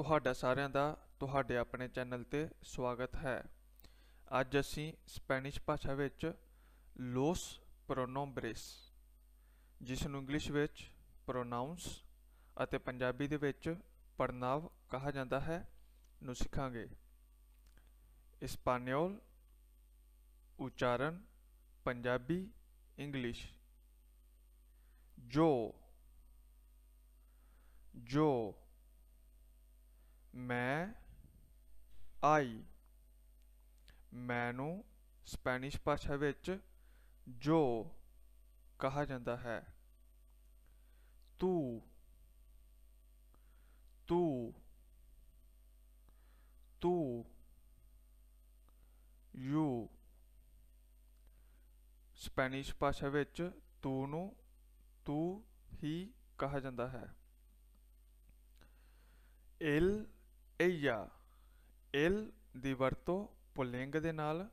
ਤੁਹਾਡਾ ਸਾਰਿਆਂ ਦਾ ਤੁਹਾਡੇ ਆਪਣੇ ਚੈਨਲ ਤੇ ਸਵਾਗਤ ਹੈ। ਅੱਜ ਅਸੀਂ ਸਪੈਨਿਸ਼ ਭਾਸ਼ਾ ਵਿੱਚ ਲੋਸ ਪ੍ਰੋਨੋਮਬ੍ਰੇਸ ਜਿਸ ਨੂੰ ਇੰਗਲਿਸ਼ ਵਿੱਚ ਪ੍ਰੋਨਾਉਂਸ ਅਤੇ ਪੰਜਾਬੀ ਦੇ ਵਿੱਚ ਪੜਨਾਵ ਕਹਾ ਜਾਂਦਾ ਹੈ, ਨੂੰ ਸਿੱਖਾਂਗੇ। ਇਸਪਾਨਿਓਲ ਉਚਾਰਨ, ਪੰਜਾਬੀ ਇੰਗਲਿਸ਼ ਜੋ ਜੋ ਮੈਂ, ਆਈ, ਮੈਨੂੰ ਸਪੈਨਿਸ਼ ਭਾਸ਼ਾ ਵਿੱਚ ਜੋ ਕਿਹਾ ਜਾਂਦਾ ਹੈ, ਤੂੰ ਤੂੰ ਤੂੰ, ਯੂ, ਸਪੈਨਿਸ਼ ਭਾਸ਼ਾ ਵਿੱਚ ਤੂੰ ਨੂੰ ਤੂੰ ਹੀ ਕਿਹਾ ਜਾਂਦਾ ਹੈ। ਇਲ ਏਯਾ ਇਲ ਦੀ ਵਰਤੋਂ ਪੁਲਿੰਗ ਦੇ ਨਾਲ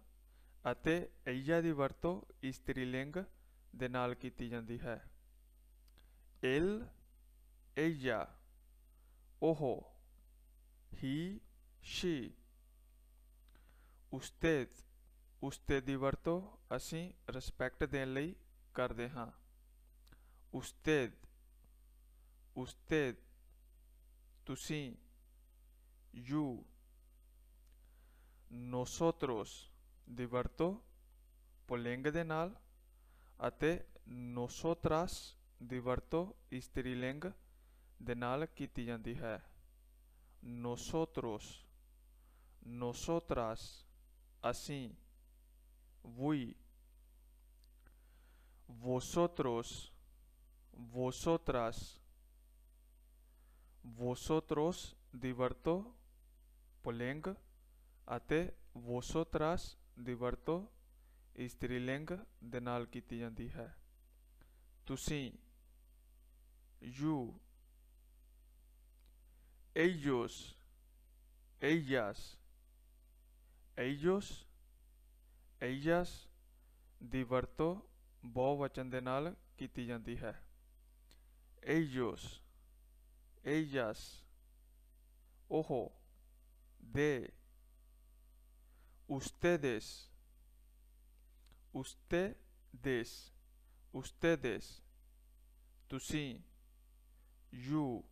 ਅਤੇ ਏਯਾ ਦੀ ਵਰਤੋਂ ਇਸਤਰੀ ਲਿੰਗ ਦੇ ਨਾਲ ਕੀਤੀ ਜਾਂਦੀ ਹੈ। ਇਲ ਏਯਾ ਉਹ, ਹੀ, ਸ਼ੀ, ਉਸਤੇਦ ਉਸਤੇ ਦੀ ਵਰਤੋਂ ਅਸੀਂ ਰਿਸਪੈਕਟ ਦੇਣ ਲਈ ਕਰਦੇ ਹਾਂ। ਉਸਤੇਦ ਉਸਤੇਦ, ਤੁਸੀਂ ਯੂ ਨੋਸੋਤਰੋਸ ਦੀ ਵਰਤੋਂ ਪੁਲਿੰਗ ਦੇ ਨਾਲ ਅਤੇ ਨੋਸੋਤਰਾਸ ਦੀ ਵਰਤੋਂ ਇਸਤਰੀ ਲਿੰਗ ਦੇ ਨਾਲ ਕੀਤੀ ਜਾਂਦੀ ਹੈ ਨੋਸੋਤਰੋਸ ਨੋਸੋਤਰਾਸ ਅਸੀਂ ਵੁਈ ਵੋਸੋਤਰੋਸ ਵੋਸੋਤਰਾਸ ਵੋਸੋਤਰੋਸ ਦੀ ਵਰਤੋਂ ਪੁਲਿੰਗ ਅਤੇ ਵੋਸੋਤਰਾਸ ਦੀ ਵਰਤੋਂ ਇਸਤਰੀ ਲਿੰਗ ਦੇ ਨਾਲ ਕੀਤੀ ਜਾਂਦੀ ਹੈ। ਤੁਸੀਂ you ellos ellas ellos ellas ਦੀ ਵਰਤੋਂ ਬਹੁਵਚਨ ਦੇ ਨਾਲ ਕੀਤੀ ਜਾਂਦੀ ਹੈ। ellos ellas ਉਹ ਦੇ ustedes ustedes ustedes ਤੁਸੀਂ you